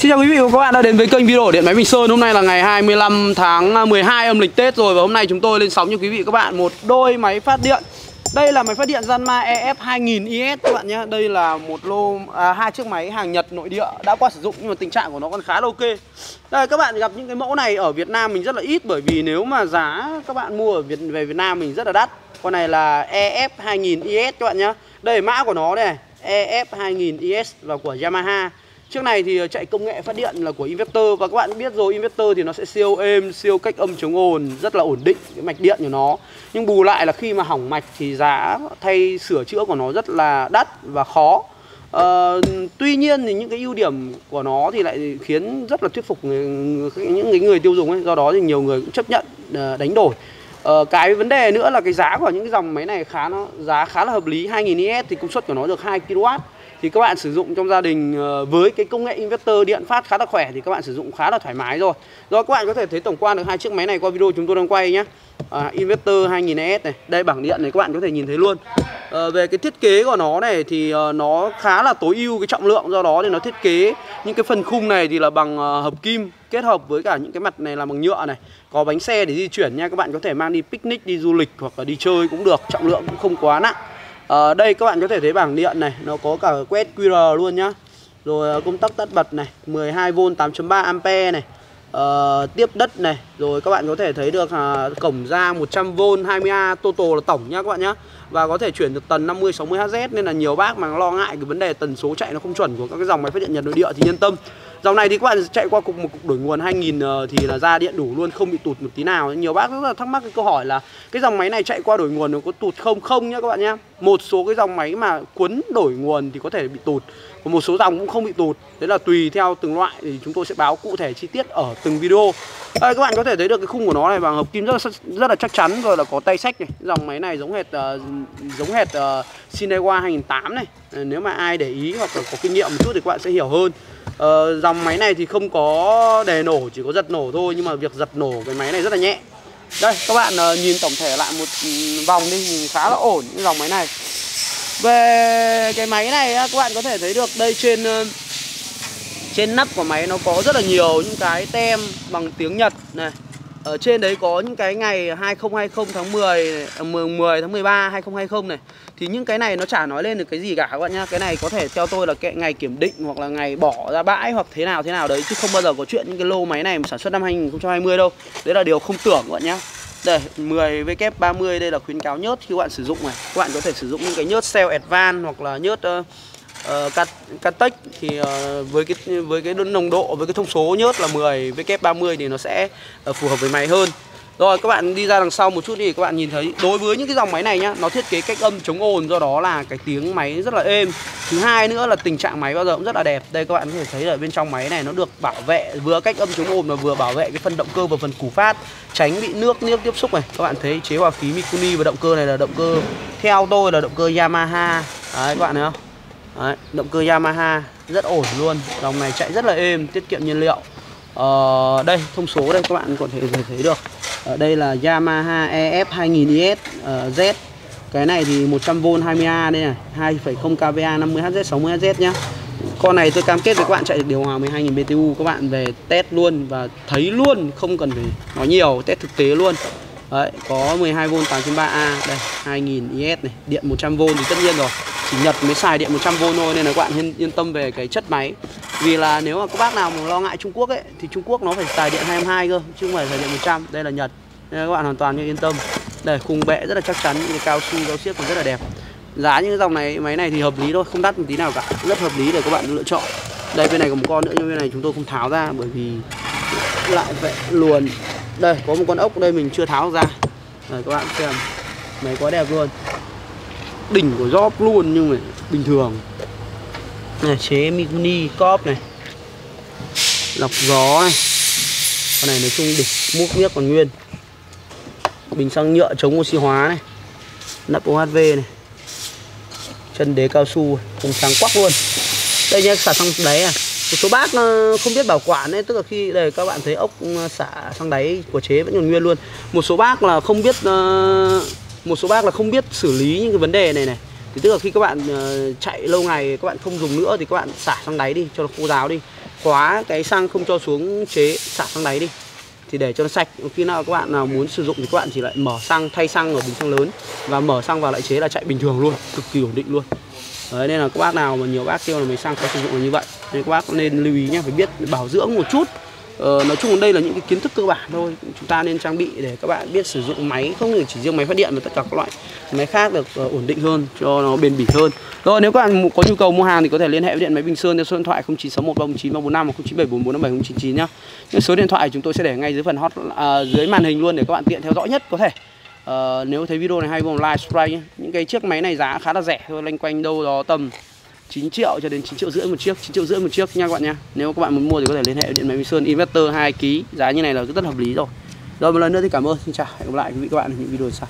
Xin chào quý vị và các bạn đã đến với kênh video Điện Máy Bình Sơn. Hôm nay là ngày 25 tháng à, 12 âm lịch Tết rồi Và hôm nay chúng tôi lên sóng cho quý vị và các bạn một đôi máy phát điện. Đây là máy phát điện Zanma EF 2000 IS các bạn nhé. Đây là một lô, à, hai chiếc máy hàng Nhật nội địa đã qua sử dụng nhưng mà tình trạng của nó còn khá là ok. Đây các bạn gặp những cái mẫu này ở Việt Nam mình rất là ít Bởi vì nếu mà giá các bạn mua ở Việt, về Việt Nam mình rất là đắt. Con này là EF 2000 IS các bạn nhé. Đây mã của nó đây EF 2000 IS là của Yamaha. Chiếc này thì ờ, chạy công nghệ phát điện là của inverter và các bạn biết rồi inverter thì nó sẽ siêu êm, siêu cách âm chống ồn, rất là ổn định cái mạch điện của nó. Nhưng bù lại là khi mà hỏng mạch thì giá thay sửa chữa của nó rất là đắt và khó. À, tuy nhiên thì những cái ưu điểm của nó thì lại khiến rất là thuyết phục người, những cái người tiêu dùng ấy do đó thì nhiều người cũng chấp nhận ờ, đánh đổi uh, cái vấn đề nữa là cái giá của những cái dòng máy này khá nó giá khá là hợp lý 2000 IS thì công suất của nó được 2 kW thì các bạn sử dụng trong gia đình ờ, với cái công nghệ inverter điện phát khá là khỏe thì các bạn sử dụng khá là thoải mái rồi. Rồi các bạn có thể thấy tổng quan được hai chiếc máy này qua video chúng tôi đang quay nhé. À, inverter 2000S này, đây bảng điện này các bạn có thể nhìn thấy luôn. À, về cái thiết kế của nó này thì uh, nó khá là tối ưu cái trọng lượng do đó thì nó thiết kế những cái phần khung này thì là bằng uh, hợp kim kết hợp với cả những cái mặt này là bằng nhựa này có bánh xe để di chuyển nha các bạn có thể mang đi picnic đi du lịch hoặc là đi chơi cũng được trọng lượng cũng không quá nặng ở đây các bạn có thể thấy bảng điện này nó có cả quét QR luôn nhá. Rồi ờ, công tắc tắt bật này 12V 8.3 ampe này. Uh, tiếp đất này rồi các bạn có thể thấy được uh, cổng ra 100V 20A total là tổng nhá các bạn nhá và có thể chuyển được tần 50 60 Hz nên là nhiều bác mà lo ngại cái vấn đề tần số chạy nó không chuẩn của các cái dòng máy phát điện Nhật nội địa thì yên tâm Dòng này thì các bạn chạy qua cục một cục đổi nguồn 2000 ờ, thì là ra điện đủ luôn không bị tụt một tí nào. Nhiều bác rất là thắc mắc cái câu hỏi là cái dòng máy này chạy qua đổi nguồn nó có tụt không không nhá các bạn nhá. Một số cái dòng máy mà cuốn đổi nguồn thì có thể bị tụt, còn một số dòng cũng không bị tụt. Đấy là tùy theo từng loại thì chúng tôi sẽ báo cụ thể chi tiết ở từng video. Đây các bạn có thể thấy được cái khung của nó này bằng hợp kim rất là rất là chắc chắn rồi là có tay sách này. Dòng máy này giống hệt uh, giống hệt uh, Shinewa 2008 này. Ờ, nếu mà ai để ý hoặc là có kinh nghiệm một chút thì các bạn sẽ hiểu hơn. Uh, dòng máy này thì không có đề nổ chỉ có giật nổ thôi nhưng mà việc giật nổ cái máy này rất là nhẹ đây các bạn uh, nhìn tổng thể lại một ừ, vòng đi nhìn khá là ổn cái dòng máy này về cái máy này các bạn có thể thấy được đây trên uh, trên nắp của máy nó có rất là nhiều những cái tem bằng tiếng Nhật này ở trên đấy có những cái ngày 2020 tháng 10 10, 10 tháng 13 2020 này. Thì những cái này nó chả nói lên được cái gì cả các bạn nhá. Cái này có thể theo tôi là cái ngày kiểm định hoặc là ngày bỏ ra bãi hoặc thế nào thế nào đấy chứ không bao giờ có chuyện những cái lô máy này sản xuất năm 2020 đâu. Đấy là điều không tưởng các bạn nhá. Đây 10 WK30 đây là khuyến cáo nhớt khi các bạn sử dụng này. Các bạn có thể sử dụng những cái nhớt Cell Advan hoặc là nhớt uh, uh, Catech thì uh, với cái với cái nồng độ với cái thông số nhớt là 10 WK30 thì nó sẽ uh, phù hợp với máy hơn rồi các bạn đi ra đằng sau một chút thì các bạn nhìn thấy đối với những cái dòng máy này nhá, nó thiết kế cách âm chống ồn do đó là cái tiếng máy rất là êm. Thứ hai nữa là tình trạng máy bao giờ cũng rất là đẹp. Đây các bạn có thể thấy ở bên trong máy này nó được bảo vệ vừa cách âm chống ồn và vừa bảo vệ cái phần động cơ và phần củ phát tránh bị nước nước tiếp xúc này. Các bạn thấy chế hòa khí Mikuni và động cơ này là động cơ theo tôi là động cơ Yamaha. Đấy các bạn thấy không? Đấy, động cơ Yamaha rất ổn luôn. Dòng này chạy rất là êm, tiết kiệm nhiên liệu. Ờ, đây thông số đây các bạn có thể thấy được. Ở đây là Yamaha EF 2000IS uh, Z. Cái này thì 100V 20A đây này 2,0 kVA 50Hz 60Hz nhá. Con này tôi cam kết với các bạn chạy được điều hòa 12.000 BTU các bạn về test luôn và thấy luôn không cần phải nói nhiều test thực tế luôn. Đấy, có 12V 8.3A đây 2000 IS này điện 100V thì tất nhiên rồi chỉ Nhật mới xài điện 100V thôi nên là các bạn yên, yên tâm về cái chất máy. Vì là nếu mà các bác nào mà lo ngại Trung Quốc ấy thì Trung Quốc nó phải xài điện 22 cơ chứ không phải xài điện 100 đây là Nhật. Nên các bạn hoàn toàn như yên tâm. Đây khung bệ rất là chắc chắn những cái cao su cao siếc còn rất là đẹp. Giá những cái dòng này máy này thì hợp lý thôi không đắt một tí nào cả. Rất hợp lý để các bạn lựa chọn. Đây bên này có một con nữa nhưng bên này chúng tôi không tháo ra bởi vì lại vậy luồn. Đây có một con ốc đây mình chưa tháo ra. Đây các bạn xem. Máy quá đẹp luôn đỉnh của job luôn nhưng mà bình thường. Này chế mini cóp này. Lọc gió này. Con này nói chung đỉnh múc miếc còn nguyên. Bình xăng nhựa chống oxy hóa này. Nắp OHV này. Chân đế cao su cùng sáng quắc luôn. Đây nhá xả xăng đáy à. Một số bác ờ, không biết bảo quản ấy tức là khi đây các bạn thấy ốc ờ, xả xăng đáy của chế vẫn còn nguyên luôn. Một số bác là không biết ờ, một số bác là không biết xử lý những cái vấn đề này này. Thì tức là khi các bạn ờ, chạy lâu ngày các bạn không dùng nữa thì các bạn xả sang đáy đi cho nó khô ráo đi. Khóa cái xăng không cho xuống chế xả sang đáy đi. Thì để cho nó sạch khi nào các bạn nào muốn sử dụng thì các bạn chỉ lại mở xăng thay xăng ở bình xăng lớn và mở xăng vào lại chế là chạy bình thường luôn cực kỳ ổn định luôn. Đấy, nên là các bác nào mà nhiều bác kêu là mình xăng có sử dụng là như vậy. Nên các bác nên lưu ý nhé phải biết bảo dưỡng một chút. Ờ, nói chung đây là những cái kiến thức cơ bản thôi. Chúng ta nên trang bị để các bạn biết sử dụng máy không chỉ riêng máy phát điện mà tất cả các loại máy khác được uh, ổn định hơn cho nó bền bỉ hơn. Rồi nếu các bạn có nhu cầu mua hàng thì có thể liên hệ với điện máy Bình Sơn theo số điện thoại 09613945 hoặc 0974474099 nhá. Những số điện thoại chúng tôi sẽ để ngay dưới phần hot uh, dưới màn hình luôn để các bạn tiện theo dõi nhất có thể. Uh, nếu thấy video này hay vùng like subscribe nhé những cái chiếc máy này giá khá là rẻ thôi loanh quanh đâu đó tầm 9 triệu cho đến 9 triệu rưỡi một chiếc 9 triệu rưỡi một chiếc nha các bạn nha. Nếu các bạn muốn mua thì có thể liên hệ điện máy Minh Sơn Investor 2 kg giá như này là rất hợp lý rồi. Rồi một lần nữa thì cảm ơn. Xin chào, hẹn gặp lại quý vị các bạn ở những video sau.